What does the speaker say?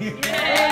Yay!